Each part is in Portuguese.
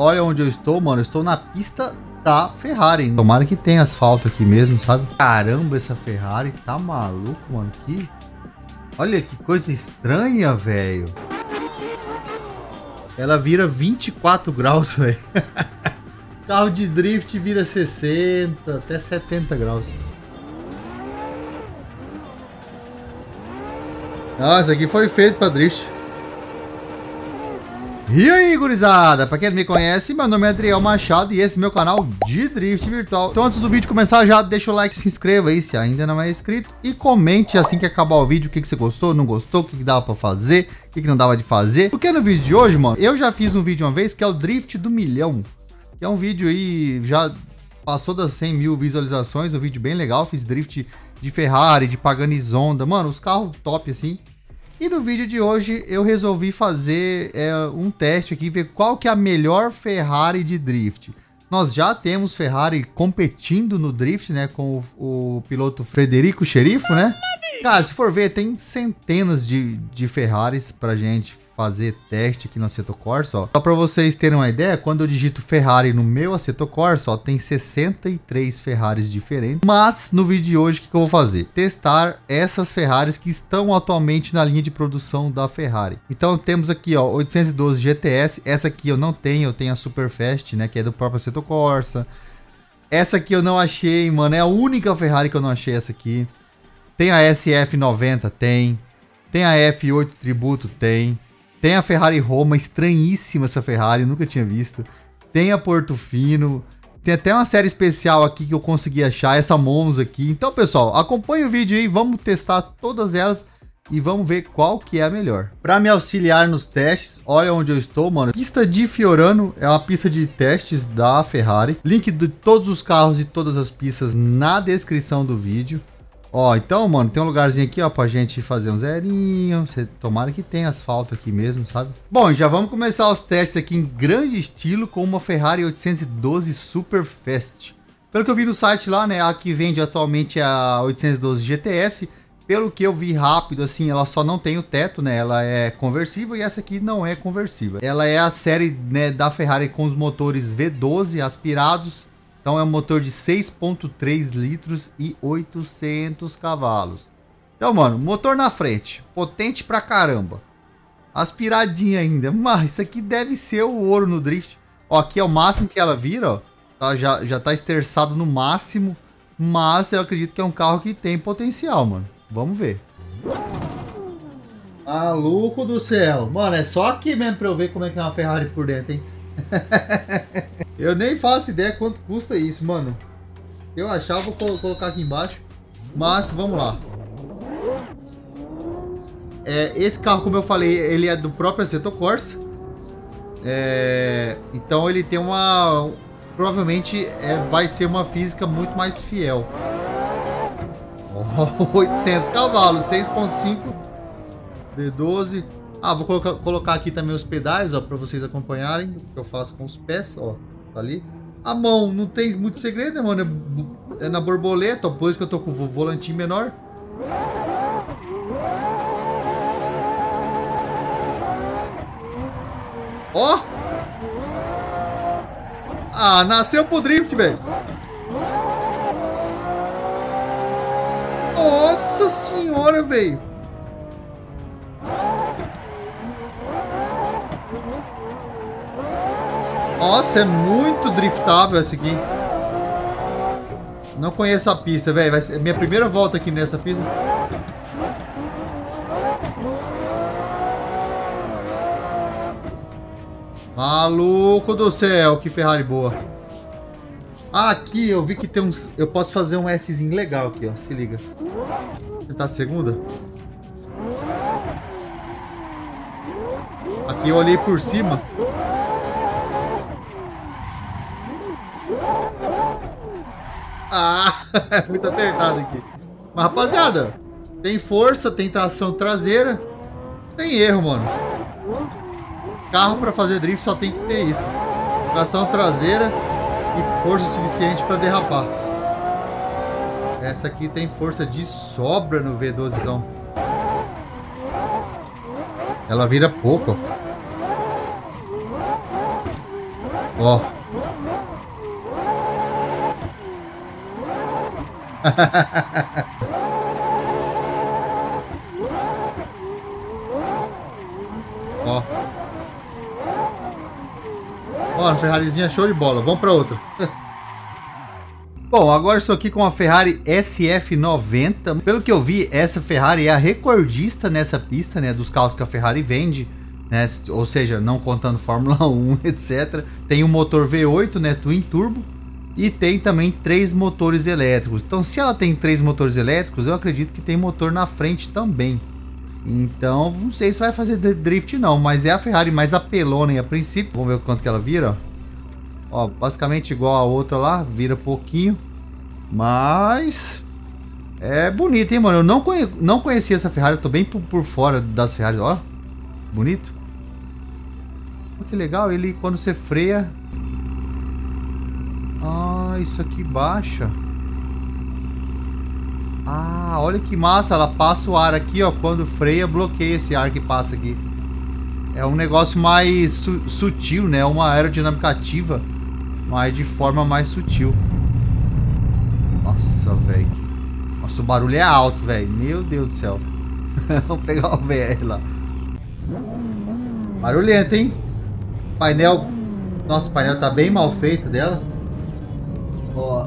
olha onde eu estou, mano. Eu estou na pista da Ferrari. Tomara que tenha asfalto aqui mesmo, sabe? Caramba, essa Ferrari tá maluco, mano. Que... Olha que coisa estranha, velho. Ela vira 24 graus, velho. Carro de drift vira 60, até 70 graus. Nossa, aqui foi feito pra drift. E aí, gurizada? Pra quem não me conhece, meu nome é Adriel Machado e esse é meu canal de Drift Virtual. Então, antes do vídeo começar, já deixa o like, se inscreva aí se ainda não é inscrito e comente assim que acabar o vídeo o que, que você gostou, não gostou, o que, que dava pra fazer, o que, que não dava de fazer. Porque no vídeo de hoje, mano, eu já fiz um vídeo uma vez que é o Drift do Milhão. Que é um vídeo aí, já passou das 100 mil visualizações, um vídeo bem legal. Fiz drift de Ferrari, de Pagani Zonda, mano, os carros top assim. E no vídeo de hoje eu resolvi fazer é, um teste aqui, ver qual que é a melhor Ferrari de drift. Nós já temos Ferrari competindo no drift, né, com o, o piloto Frederico Xerifo, né? Cara, se for ver, tem centenas de, de Ferraris pra gente fazer teste aqui no Assetto Corsa, ó. Só para vocês terem uma ideia, quando eu digito Ferrari no meu Assetto Corsa, ó, tem 63 Ferraris diferentes. Mas no vídeo de hoje, o que, que eu vou fazer? Testar essas Ferraris que estão atualmente na linha de produção da Ferrari. Então temos aqui, ó, 812 GTS. Essa aqui eu não tenho, eu tenho a Superfast, né, que é do próprio Assetto Corsa. Essa aqui eu não achei, mano, é a única Ferrari que eu não achei essa aqui. Tem a SF90, tem. Tem a F8 Tributo, tem. Tem a Ferrari Roma, estranhíssima essa Ferrari, nunca tinha visto. Tem a Portofino. Tem até uma série especial aqui que eu consegui achar, essa Monza aqui. Então, pessoal, acompanhe o vídeo aí, vamos testar todas elas e vamos ver qual que é a melhor. Para me auxiliar nos testes, olha onde eu estou, mano. Pista de Fiorano é uma pista de testes da Ferrari. Link de todos os carros e todas as pistas na descrição do vídeo. Ó, então, mano, tem um lugarzinho aqui, ó, pra gente fazer um zerinho. Você, tomara que tenha asfalto aqui mesmo, sabe? Bom, já vamos começar os testes aqui em grande estilo com uma Ferrari 812 Super Fast. Pelo que eu vi no site lá, né, a que vende atualmente é a 812 GTS. Pelo que eu vi rápido, assim, ela só não tem o teto, né? Ela é conversível e essa aqui não é conversível. Ela é a série né, da Ferrari com os motores V12 aspirados então é um motor de 6.3 litros e 800 cavalos. Então, mano, motor na frente, potente pra caramba. Aspiradinha ainda. Mas isso aqui deve ser o ouro no drift. Ó, aqui é o máximo que ela vira, ó. Tá, já, já tá esterçado no máximo. Mas eu acredito que é um carro que tem potencial, mano. Vamos ver. Maluco do céu. Mano, é só aqui mesmo pra eu ver como é que é uma Ferrari por dentro, hein? eu nem faço ideia quanto custa isso, mano. Se eu achar, vou colocar aqui embaixo. Mas, vamos lá. É, esse carro, como eu falei, ele é do próprio Assetto Corsa. É, então ele tem uma... Provavelmente é, vai ser uma física muito mais fiel. Oh, 800 cavalos, 6.5 D12 ah, vou colocar, colocar aqui também os pedais, ó, para vocês acompanharem o que eu faço com os pés, ó, tá ali. A mão não tem muito segredo, né, mano? É na borboleta, isso que eu tô com o volantinho menor. Ó! Ah, nasceu pro drift, velho. Nossa senhora, velho. Nossa, é muito driftável essa aqui. Não conheço a pista, velho. Vai ser minha primeira volta aqui nessa pista. Maluco do céu, que Ferrari boa. Ah, aqui eu vi que tem uns... Eu posso fazer um Szinho legal aqui, ó. Se liga. Tentar a segunda. Aqui eu olhei por cima. Ah, é muito apertado aqui. Mas, rapaziada, tem força, tem tração traseira. Tem erro, mano. Carro para fazer drift só tem que ter isso. Tração traseira e força suficiente para derrapar. Essa aqui tem força de sobra no V12zão. Ela vira pouco, ó. Ó. Ó. Ó, Ferrarizinha show de bola. Vamos para outra. Bom, agora estou aqui com a Ferrari SF90. Pelo que eu vi, essa Ferrari é a recordista nessa pista, né, dos carros que a Ferrari vende, né, ou seja, não contando Fórmula 1, etc. Tem um motor V8, né, Twin Turbo, e tem também três motores elétricos. Então, se ela tem três motores elétricos, eu acredito que tem motor na frente também. Então, não sei se vai fazer drift não, mas é a Ferrari mais apelona a princípio. Vamos ver o quanto que ela vira, ó. basicamente igual a outra lá, vira pouquinho. Mas... É bonito, hein, mano? Eu não, conhe não conhecia essa Ferrari, eu tô bem por, por fora das Ferraris, ó. Bonito. que legal, ele quando você freia... Isso aqui baixa. Ah, olha que massa, ela passa o ar aqui, ó, quando freia, bloqueia esse ar que passa aqui. É um negócio mais su sutil, né? Uma aerodinâmica ativa, mas de forma mais sutil. Nossa, velho. Nossa, o barulho é alto, velho. Meu Deus do céu. Vamos pegar o VR lá. Barulhento, hein? Painel. Nossa, o painel tá bem mal feito dela. Ó,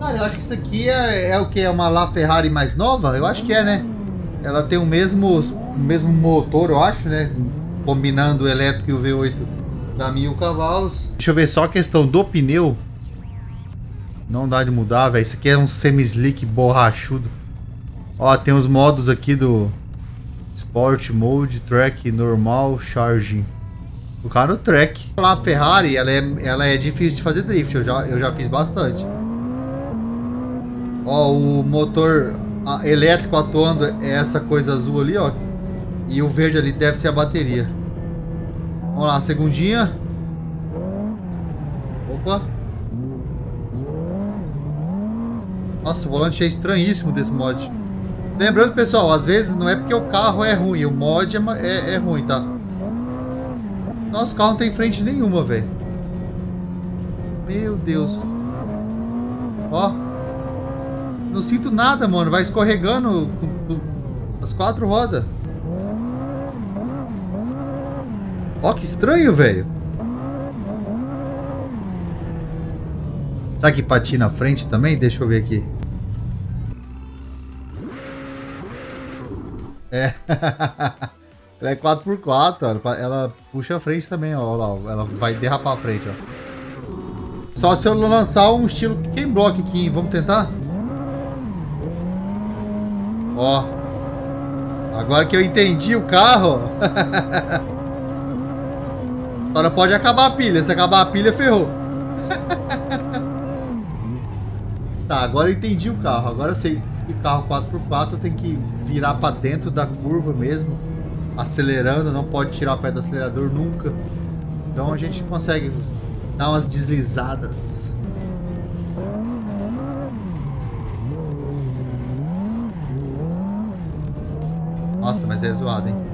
Cara, eu acho que isso aqui é, é o que? É uma La Ferrari mais nova? Eu acho que é, né? Ela tem o mesmo, o mesmo motor, eu acho, né? Combinando o elétrico e o V8 da mil cavalos. Deixa eu ver só a questão do pneu. Não dá de mudar, velho. Isso aqui é um semi-slick borrachudo. Ó, tem os modos aqui do Sport Mode, Track, Normal, Charging. O cara no Track. A Ferrari, ela é, ela é difícil de fazer drift. Eu já, eu já fiz bastante. Ó, o motor elétrico atuando é essa coisa azul ali, ó. E o verde ali deve ser a bateria. Vamos lá, segundinha. Opa. Nossa, o volante é estranhíssimo desse mod. Lembrando, pessoal, às vezes não é porque o carro é ruim, o mod é, é, é ruim, tá? Nosso carro não tem frente nenhuma, velho. Meu Deus. Ó. Não sinto nada, mano. Vai escorregando as quatro rodas. Ó, que estranho, velho. Será que patina na frente também? Deixa eu ver aqui. É. ela é 4x4, ela, puxa a frente também, ó, ó. Ela vai derrapar a frente, ó. Só se eu lançar um estilo quem bloque aqui, vamos tentar? Ó. Agora que eu entendi o carro. Não pode acabar a pilha. Se acabar a pilha, ferrou. tá, agora eu entendi o carro. Agora eu sei que carro 4x4 tem que virar para dentro da curva mesmo. Acelerando, não pode tirar o pé do acelerador nunca. Então a gente consegue dar umas deslizadas. Nossa, mas é zoado, hein?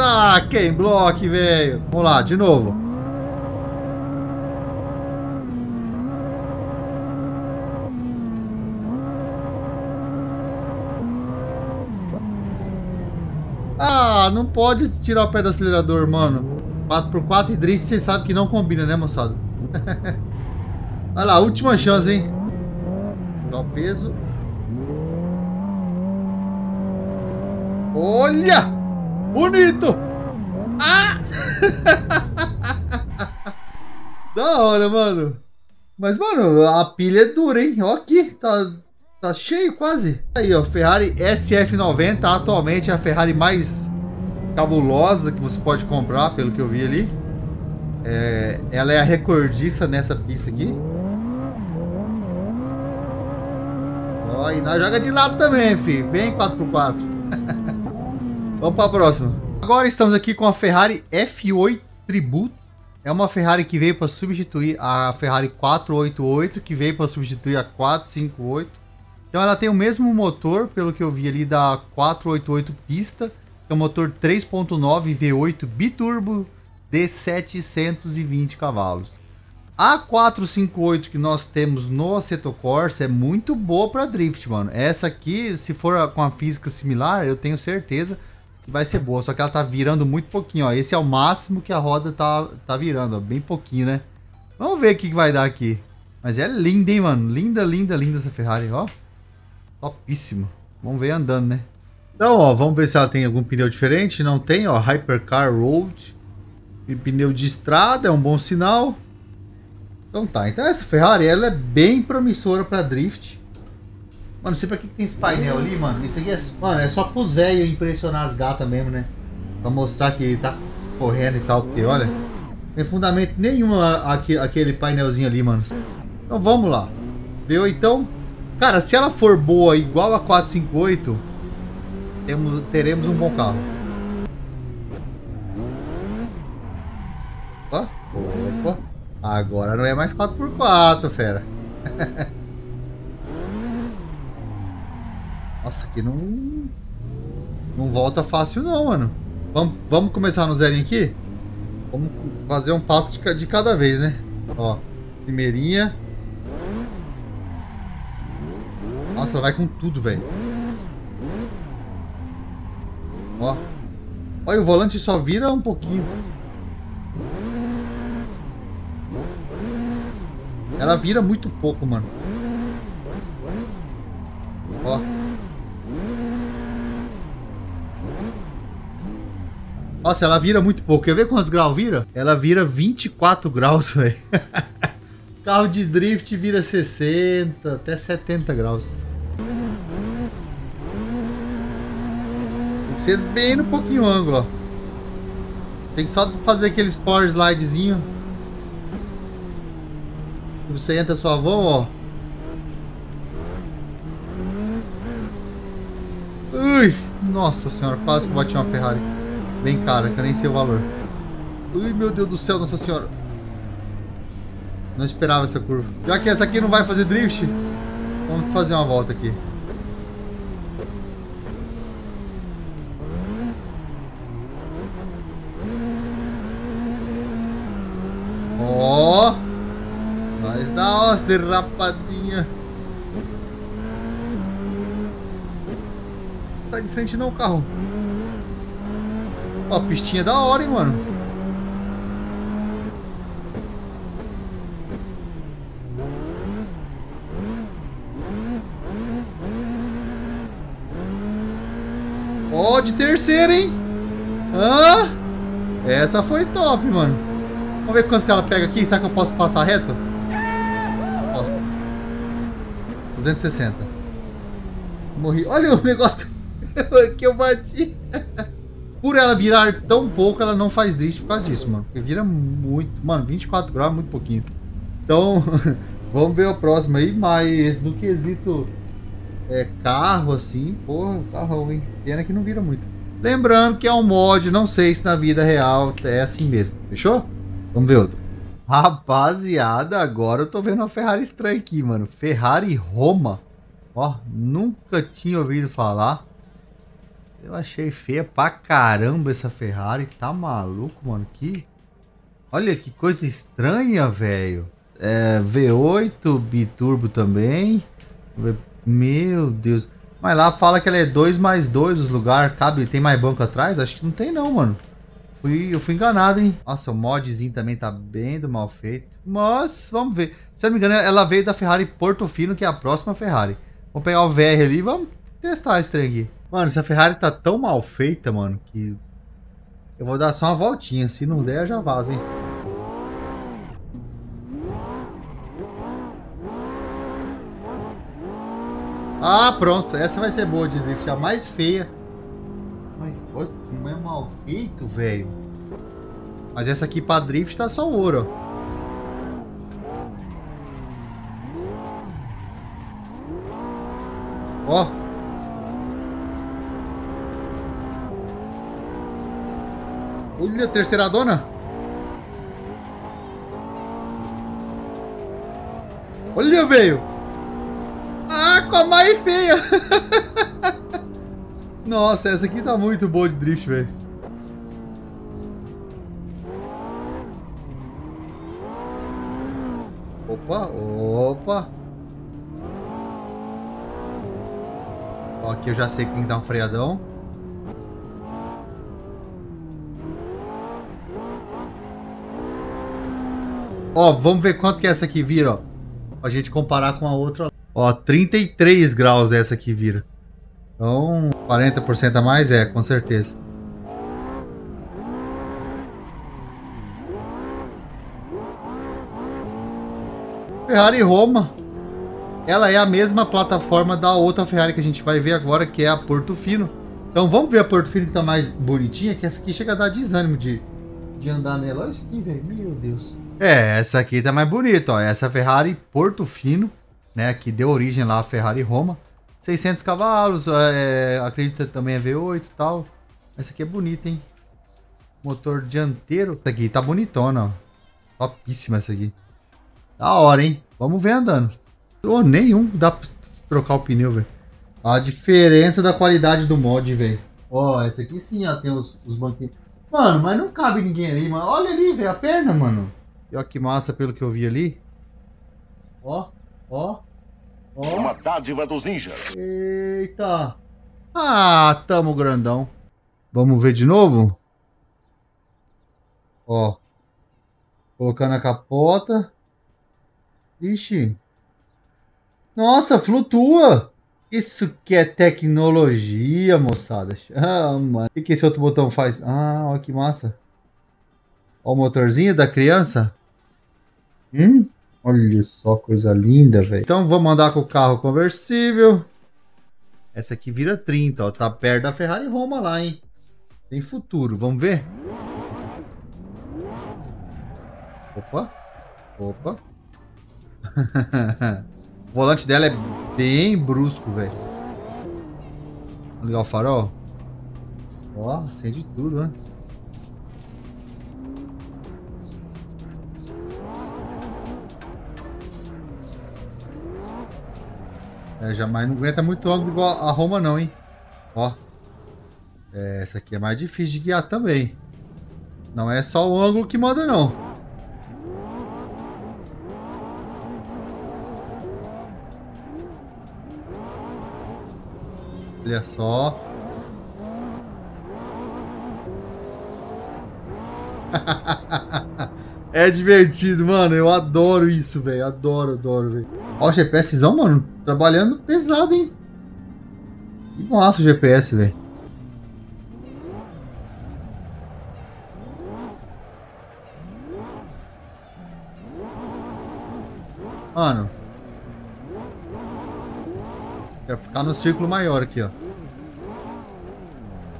Ah, quem bloque, velho. Vamos lá, de novo. não pode tirar o pé do acelerador, mano. 4x4 e drift, vocês sabem que não combina, né, moçada? Olha lá, última chance, hein? Dá o peso. Olha! Bonito! Ah! da hora, mano. Mas, mano, a pilha é dura, hein? Ó aqui, tá, tá cheio quase. Aí, ó, Ferrari SF90, atualmente é a Ferrari mais cabulosa que você pode comprar, pelo que eu vi ali. É, ela é a recordista nessa pista aqui. Ó, e nós joga de lado também, filho. Vem 4x4. Vamos para a próxima. Agora estamos aqui com a Ferrari F8 Tribute. É uma Ferrari que veio para substituir a Ferrari 488, que veio para substituir a 458. Então ela tem o mesmo motor, pelo que eu vi ali, da 488 pista, é um motor 3.9 V8 biturbo de 720 cavalos. A 458 que nós temos no Assetto Corsa é muito boa para drift, mano. Essa aqui, se for com a física similar, eu tenho certeza que vai ser boa. Só que ela tá virando muito pouquinho, ó. Esse é o máximo que a roda tá, tá virando, ó. Bem pouquinho, né? Vamos ver o que, que vai dar aqui. Mas é linda, hein, mano? Linda, linda, linda essa Ferrari, ó. Topíssimo. Vamos ver andando, né? Então, ó, vamos ver se ela tem algum pneu diferente. Não tem, ó. Hypercar Road. E pneu de estrada, é um bom sinal. Então tá, então essa Ferrari ela é bem promissora pra drift. Mano, não sei pra que, tem esse painel ali, mano. Isso aqui é, mano, é só pros velhos impressionar as gatas mesmo, né? Pra mostrar que tá correndo e tal, porque olha, tem fundamento nenhum aquele painelzinho ali, mano. Então vamos lá. Deu então? Cara, se ela for boa igual a 458, temos, teremos um bom carro. Opa, opa. Agora não é mais 4x4, fera. Nossa, aqui não... Não volta fácil não, mano. Vamos, vamos começar no zerinho aqui? Vamos fazer um passo de, de cada vez, né? Ó, primeirinha. Nossa, ela vai com tudo, velho. Ó. Olha, o volante só vira um pouquinho. Ela vira muito pouco, mano. Ó. Nossa, ela vira muito pouco. Quer ver quantos graus vira? Ela vira 24 graus, velho. Carro de drift vira 60, até 70 graus. Tem que ser bem no pouquinho ângulo, ó. Tem que só fazer aqueles power slidezinho. Você entra sua avó, ó. Ui, nossa senhora, quase que bati uma Ferrari. Bem cara, que eu nem sei o valor. Ui, meu Deus do céu, nossa senhora. Não esperava essa curva. Já que essa aqui não vai fazer drift, vamos fazer uma volta aqui. Ó! Oh. Nós dá umas derrapadinhas. Tá de frente não, carro. Ó, pistinha da hora, hein, mano. Ó, de terceira, hein? Hã? Essa foi top, mano. Vamos ver quanto que ela pega aqui. Será que eu posso passar reto? 260. Morri. Olha o negócio que eu bati. Por ela virar tão pouco, ela não faz drift por causa disso, mano. Porque vira muito. Mano, 24 graus é muito pouquinho. Então, vamos ver o próximo aí. Mas no quesito é, carro, assim, porra, carrão, hein? Pena que não vira muito. Lembrando que é um mod, não sei se na vida real é assim mesmo. Fechou? Vamos ver outro. Rapaziada, agora eu tô vendo uma Ferrari estranha aqui, mano. Ferrari Roma. Ó, nunca tinha ouvido falar. Eu achei feia pra caramba essa Ferrari. Tá maluco, mano? Que... Olha que coisa estranha, velho. É, V8, biturbo também. Meu Deus. Mas lá fala que ela é 2 mais 2 os lugares. Cabe, tem mais banco atrás? Acho que não tem não, mano. Fui, eu fui enganado, hein? Nossa, o modzinho também tá bem do mal feito. Mas, vamos ver. Se eu não me engano, ela veio da Ferrari Portofino, que é a próxima Ferrari. Vamos pegar o VR ali e vamos testar esse trem aqui. Mano, essa Ferrari tá tão mal feita, mano, que... Eu vou dar só uma voltinha. Se não der, eu já vazo, hein? Ah, pronto. Essa vai ser boa de drift. A mais feia. Ai, olha como é mal feito, velho. Mas essa aqui pra drift tá só ouro, ó. Ó. Olha terceira dona? Olha, veio! Ah, com a mais feia! Nossa, essa aqui tá muito boa de drift, velho. Opa, opa. Ó, aqui eu já sei que tem que dar um freadão. Ó, vamos ver quanto que essa aqui vira, ó. Pra gente comparar com a outra. Ó, 33 graus essa aqui vira. Então, 40% a mais? É, com certeza. Ferrari Roma. Ela é a mesma plataforma da outra Ferrari que a gente vai ver agora, que é a Portofino. Então vamos ver a Portofino que tá mais bonitinha, que essa aqui chega a dar desânimo de, de andar nela. Olha isso aqui, velho. Meu Deus. É, essa aqui tá mais bonita, ó. Essa Ferrari Portofino, né, que deu origem lá à Ferrari Roma. 600 cavalos, é, acredita também é V8 e tal. Essa aqui é bonita, hein? Motor dianteiro. Essa aqui tá bonitona, ó. Topíssima essa aqui. Da hora, hein? Vamos ver andando. Oh, nenhum dá pra trocar o pneu, velho. A diferença da qualidade do mod, velho. Ó, oh, essa aqui sim, ó, tem os, os banquinhos. Mano, mas não cabe ninguém ali, mano. Olha ali, velho, a perna, mano. E ó que massa pelo que eu vi ali. Ó, ó. Ó. Uma dádiva dos ninjas. Eita. Ah, tamo grandão. Vamos ver de novo? Ó. Colocando a capota. Ixi. Nossa, flutua. Isso que é tecnologia, moçada. Chama. O que, que esse outro botão faz? Ah, olha que massa. Ó o motorzinho da criança. Hum? Olha só, coisa linda, velho. Então vamos andar com o carro conversível. Essa aqui vira 30, ó. Tá perto da Ferrari Roma lá, hein? Tem futuro, vamos ver? Opa. Opa. o volante dela é bem brusco, velho. Vamos ligar o farol. Ó, acende tudo, né? É, jamais não aguenta muito ângulo igual a Roma não, hein? Ó. É, essa aqui é mais difícil de guiar também. Não é só o ângulo que manda, não. Olha só. é divertido, mano. Eu adoro isso, velho. Adoro, adoro, velho. Ó, o GPSzão, mano. Trabalhando pesado, hein? Que massa o GPS, velho. Mano. Quero ficar no círculo maior aqui, ó.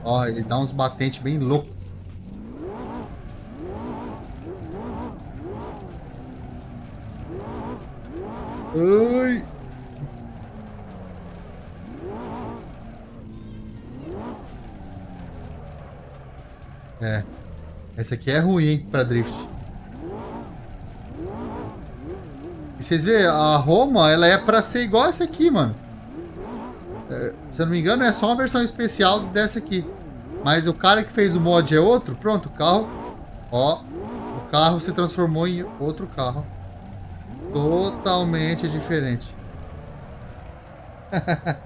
Ó, ele dá uns batentes bem loucos. Ai. É. Essa aqui é ruim, hein, pra drift. E vocês veem, a Roma, ela é pra ser igual essa aqui, mano. É, se eu não me engano, é só uma versão especial dessa aqui. Mas o cara que fez o mod é outro. Pronto, o carro... Ó, o carro se transformou em outro carro. Totalmente diferente.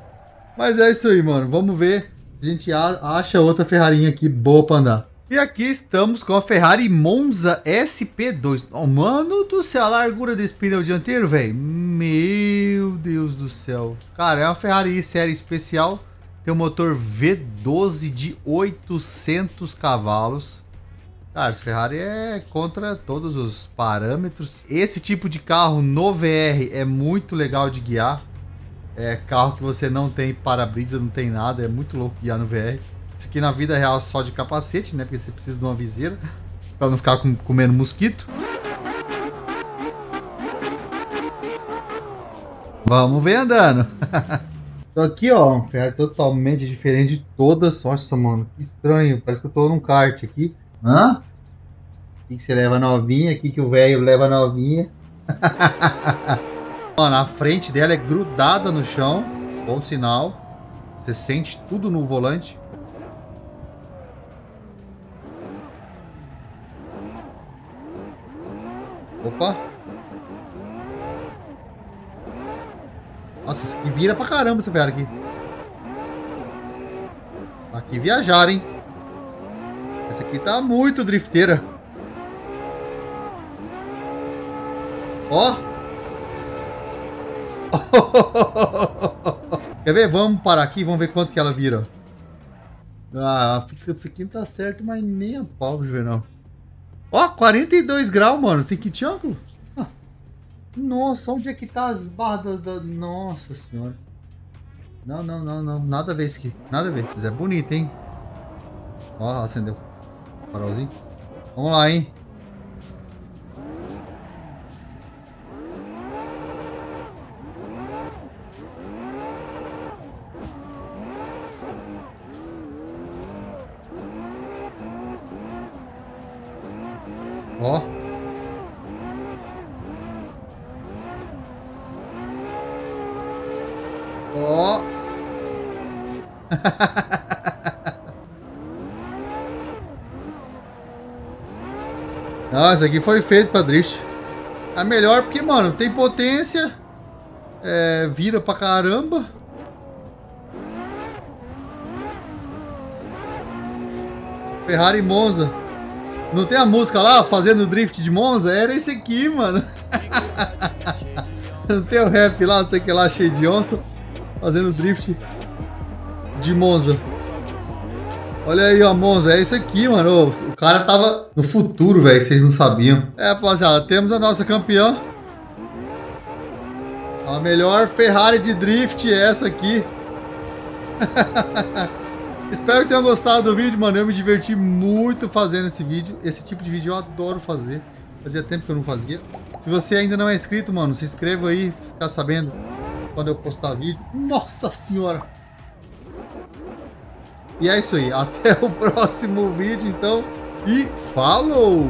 Mas é isso aí, mano. Vamos ver a gente acha outra Ferrarinha aqui boa pra andar. E aqui estamos com a Ferrari Monza SP2. Oh, mano do céu, a largura desse pneu dianteiro, velho. Meu Deus do céu. Cara, é uma Ferrari série especial. Tem um motor V12 de 800 cavalos. Cara, essa Ferrari é contra todos os parâmetros. Esse tipo de carro no VR é muito legal de guiar. É carro que você não tem para-brisa, não tem nada. É muito louco guiar no VR. Isso aqui na vida real só de capacete, né? Porque você precisa de uma viseira para não ficar com, comendo mosquito. Vamos ver andando. Então aqui, ó, um ferro totalmente diferente de todas. Nossa, mano, que estranho. Parece que eu tô num kart aqui. Hã? Aqui que você leva novinha, aqui que o velho leva novinha. Mano, a frente dela é grudada no chão. Bom sinal. Você sente tudo no volante. Opa. Nossa, esse aqui vira pra caramba esse velho aqui. Aqui viajar, hein? Essa aqui tá muito drifteira. Ó. Quer ver? Vamos parar aqui, vamos ver quanto que ela vira. Ah, a física disso aqui não tá certo, mas nem a pau, Juvenal. Ó, 42 graus, mano. Tem kit ângulo? Ah. Nossa, onde é que tá as barras da. Nossa senhora. Não, não, não, não. Nada a ver isso aqui. Nada a ver. Mas é bonito, hein? Ó, acendeu. Farolzinho. Vamos lá, hein? Ó. Ó. Não, esse aqui foi feito pra drift. É melhor porque, mano, tem potência. É, vira pra caramba. Ferrari Monza. Não tem a música lá, fazendo drift de Monza? Era esse aqui, mano. não tem o rap lá, não sei o que lá, cheio de onça. Fazendo drift de Monza. Olha aí, ó, Monza, é isso aqui, mano. O cara tava no futuro, velho, vocês não sabiam. É, rapaziada, temos a nossa campeã. A melhor Ferrari de drift é essa aqui. Espero que tenham gostado do vídeo, mano. Eu me diverti muito fazendo esse vídeo. Esse tipo de vídeo eu adoro fazer. Fazia tempo que eu não fazia. Se você ainda não é inscrito, mano, se inscreva aí. Ficar sabendo quando eu postar vídeo. Nossa senhora! E é isso aí. Até o próximo vídeo, então. E falou!